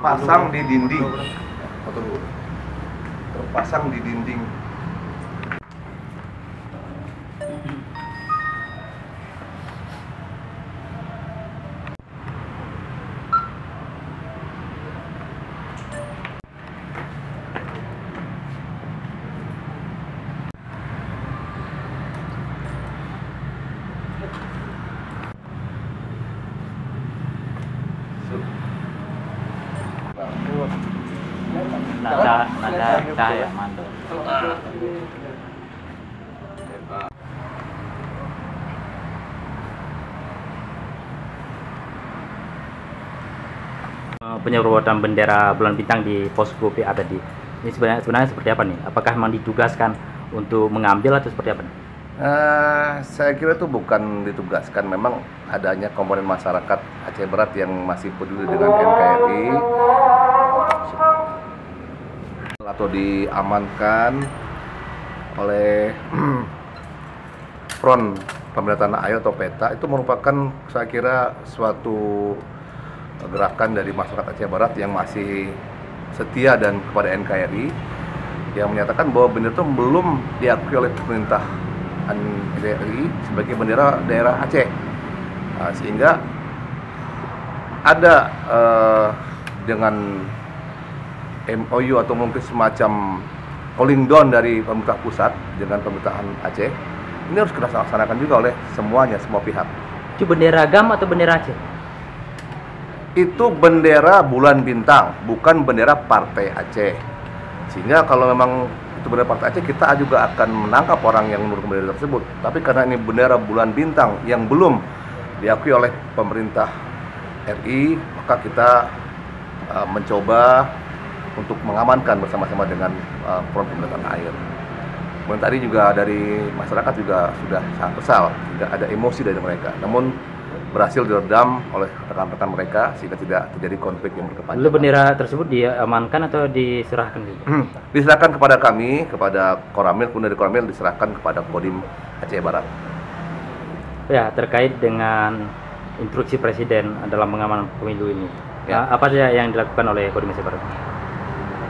pasang di dinding. Terpasang di dinding nada nada cahaya mandor Eh, penyemprotan bendera bulan bintang di posko PA tadi ini sebenarnya sebenarnya seperti apa nih? Apakah memang ditugaskan untuk mengambil atau seperti apa nih? Eh, saya kira itu bukan ditugaskan, memang adanya komponen masyarakat Aceh Barat yang masih peduli dengan NKRI atau diamankan oleh Front Pembela Tanah Air atau PETA itu merupakan saya kira suatu gerakan dari masyarakat Aceh Barat yang masih setia dan kepada NKRI yang menyatakan bahwa bendera itu belum diakui oleh pemerintah NKRI sebagai bendera daerah Aceh. Nah, sehingga ada eh, dengan MOU atau mungkin semacam calling down dari pemerintah pusat dengan pemerintahan Aceh ini harus kita laksanakan juga oleh semuanya semua pihak Itu bendera GAM atau bendera Aceh? itu bendera bulan bintang, bukan bendera partai Aceh. Sehingga kalau memang itu bendera partai Aceh, kita juga akan menangkap orang yang menurut bendera tersebut. Tapi karena ini bendera bulan bintang yang belum diakui oleh pemerintah RI, maka kita uh, mencoba untuk mengamankan bersama-sama dengan uh, Front Pembela Tanah Air. Kemudian tadi juga dari masyarakat juga sudah sangat kesal, tidak ada emosi dari mereka. Namun berhasil diredam oleh rekan-rekan mereka sehingga tidak terjadi konflik yang berkepanjangan. Lalu bendera tersebut diamankan atau diserahkan gitu? diserahkan kepada kami, kepada Koramil, kemudian dari Koramil diserahkan kepada Kodim Aceh Barat. Ya, terkait dengan instruksi Presiden dalam pengamanan pemilu ini. Ya. Apa saja yang dilakukan oleh Kodim Aceh Barat?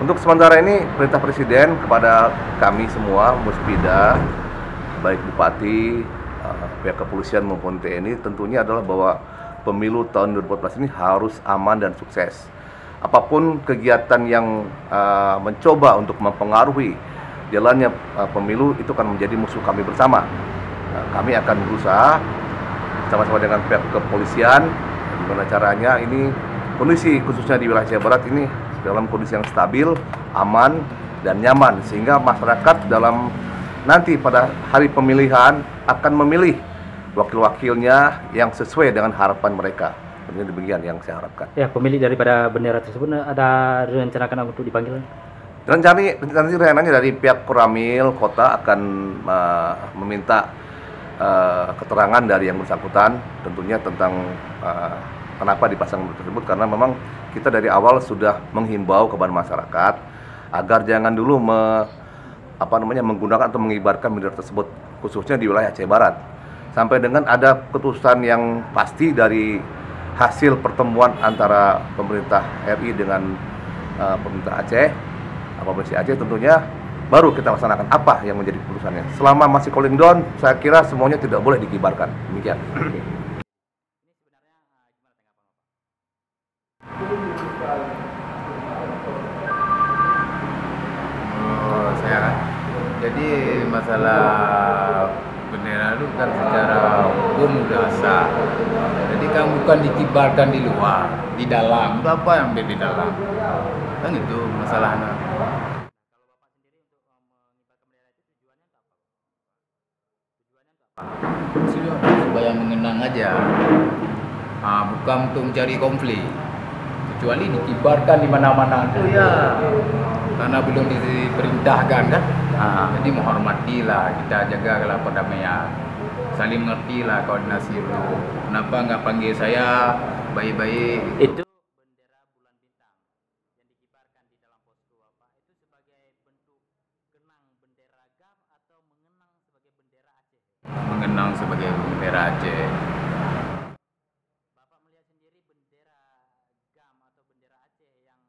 Untuk sementara ini perintah Presiden kepada kami semua, Muspida, baik Bupati, eh, pihak kepolisian maupun TNI tentunya adalah bahwa pemilu tahun 2014 ini harus aman dan sukses. Apa pun kegiatan yang eh, mencoba untuk mempengaruhi jalannya eh, pemilu itu akan menjadi musuh kami bersama. Nah, kami akan berusaha sama-sama dengan pihak kepolisian gimana caranya ini kondisi khususnya di wilayah Jawa Barat ini dalam kondisi yang stabil, aman dan nyaman sehingga masyarakat dalam nanti pada hari pemilihan akan memilih wakil-wakilnya yang sesuai dengan harapan mereka. Tentunya demikian yang saya harapkan. Ya, pemilik daripada bendera tersebut ada rencanakan untuk dipanggil? Rencana nanti rencananya dari pihak Koramil kota akan uh, meminta uh, keterangan dari yang bersangkutan tentunya tentang uh, kenapa dipasang tersebut karena memang kita dari awal sudah menghimbau kepada masyarakat agar jangan dulu me, apa namanya menggunakan atau mengibarkan bendera tersebut khususnya di wilayah Aceh Barat sampai dengan ada keputusan yang pasti dari hasil pertemuan antara pemerintah RI dengan uh, pemerintah Aceh apa Provinsi Aceh tentunya baru kita laksanakan apa yang menjadi keputusannya. Selama masih calling down, saya kira semuanya tidak boleh dikibarkan. Demikian. Oh, saya kan. Jadi masalah bendera itu kan secara hukum udah sah. Jadi kan bukan dikibarkan di luar, di dalam. Itu apa yang di dalam? Kan itu masalahnya. Sudah, supaya mengenang aja. Ah, bukan untuk mencari konflik. Kecuali dikibarkan di mana-mana. Itu ya. Karena belum diperintahkan kan. Ah, Jadi menghormatilah, kita jagalah perdamaian. Saling mengertilah koordinasi itu. Kenapa nggak panggil saya baik-baik? itu bendera bulan bintang yang dikibarkan di dalam posko apa itu sebagai bentuk kenang bendera GAM atau mengenang sebagai bendera Aceh. Mengenang sebagai bendera Aceh. Bapak melihat sendiri bendera GAM atau bendera Aceh yang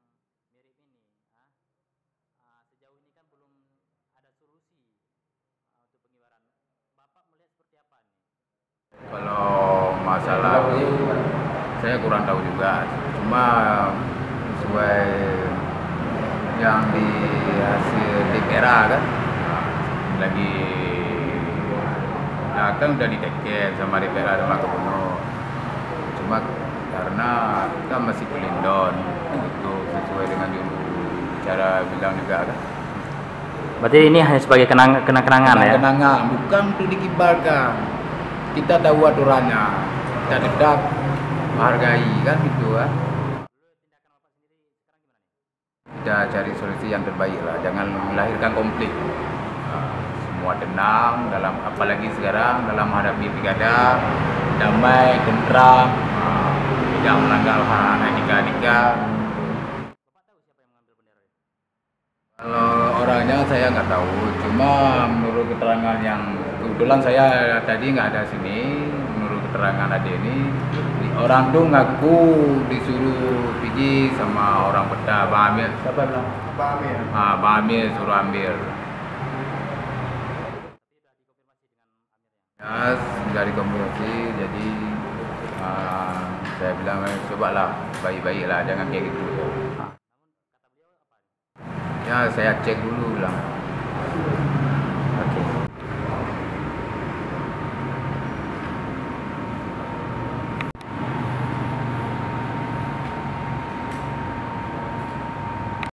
Kalau masalah saya kurang tahu juga. Cuma sesuai yang di hasil DPRA kan lagi nah kan udah ditekel sama DPRA sama gubernur cuma karena kita masih pelindon itu sesuai dengan dulu cara bilang juga kan Berarti ini hanya sebagai kenang kenang-kenangan ya? kenangan bukan untuk dikibarkan kita tahu aturannya. Kita tetap menghargai kan gitu kan kita cari solusi yang terbaik lah. Jangan melahirkan konflik. Nah, semua tenang dalam apalagi sekarang dalam menghadapi pilkada damai tentram. Ah, tidak melanggar hak etika-etika. Kalau orangnya saya nggak tahu, cuma menurut keterangan yang kebetulan saya tadi nggak ada sini, menurut keterangan adik ini orang tuh ngaku disuruh pergi sama orang peta Bang Amir. Siapa bilang? Bang Amir. Ah, Bang Amir suruh ambil. Ya, dari komunikasi, jadi ah, saya bilang eh, cobalah baik-baik lah, jangan kayak gitu. Ya saya cek dulu